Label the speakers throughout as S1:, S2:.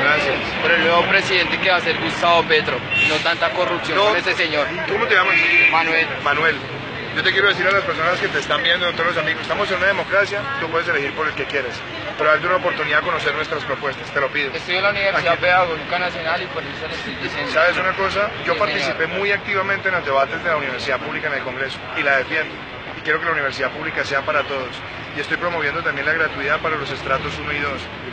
S1: Gracias.
S2: Por el nuevo presidente que va a ser Gustavo Petro. No tanta corrupción
S1: No.
S2: con ese señor.
S1: ¿Cómo te llamas?
S2: Manuel.
S1: Manuel. Yo te quiero decir a las personas que te están viendo, a todos los amigos, estamos en una democracia, tú puedes elegir por el que quieres, pero darte una oportunidad de conocer nuestras propuestas, te lo pido.
S2: Estoy en la Universidad
S1: Aquí.
S2: Pedagógica Nacional y por eso le estoy diciendo.
S1: ¿Sabes una cosa? Yo
S2: Sí,
S1: participé
S2: señor.
S1: muy activamente en los debates de la universidad pública en el Congreso y la defiendo. Quiero que la universidad pública sea para todos. Y estoy promoviendo también la gratuidad para los estratos 1 y 2.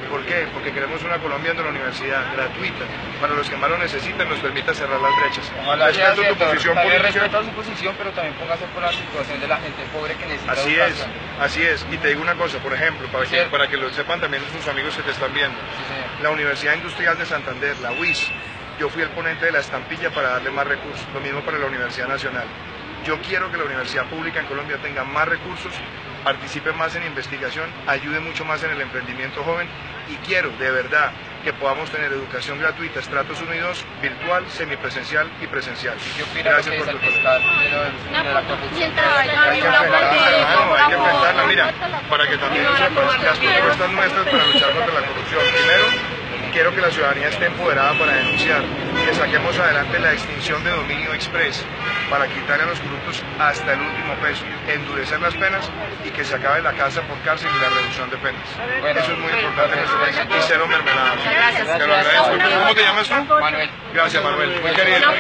S1: ¿Por qué? Porque queremos una Colombia donde la universidad gratuita, para los que más lo necesitan, nos permita cerrar las brechas.
S2: Ojalá sea
S1: Respeto tu posición
S2: también
S1: política.
S2: respeto su posición, pero también póngase por la situación de la gente pobre que necesita
S1: Así es, así es. Y te digo una cosa, por ejemplo, para que, para que lo sepan también sus amigos que te están viendo.
S2: Sí.
S1: La Universidad Industrial de Santander, la UIS, yo fui el ponente de la estampilla para darle más recursos, lo mismo para la Universidad Nacional. Yo quiero que la universidad pública en Colombia tenga más recursos, participe más en investigación, ayude mucho más en el emprendimiento joven y quiero de verdad que podamos tener educación gratuita, estratos 1 y 2, virtual, semipresencial y presencial. Gracias por tu
S2: fiscal
S3: vaya
S1: Hay que enfrentarla, hermano, hay que enfrentarla. Mira, para que también sepas, las propuestas nuestras para luchar contra la corrupción. Primero, quiero que la ciudadanía esté empoderada para denunciar, que saquemos adelante la extinción de dominio express para quitarle a los corruptos hasta el último peso, endurecer las penas y que se acabe la casa por cárcel y la reducción de penas.
S2: Bueno.
S1: Eso es muy importante en nuestro país. Y cero mermelada.
S3: Gracias.
S1: Te lo agradezco. ¿Cómo te llamas tú?
S2: Manuel.
S1: Gracias, Manuel. Muy querido.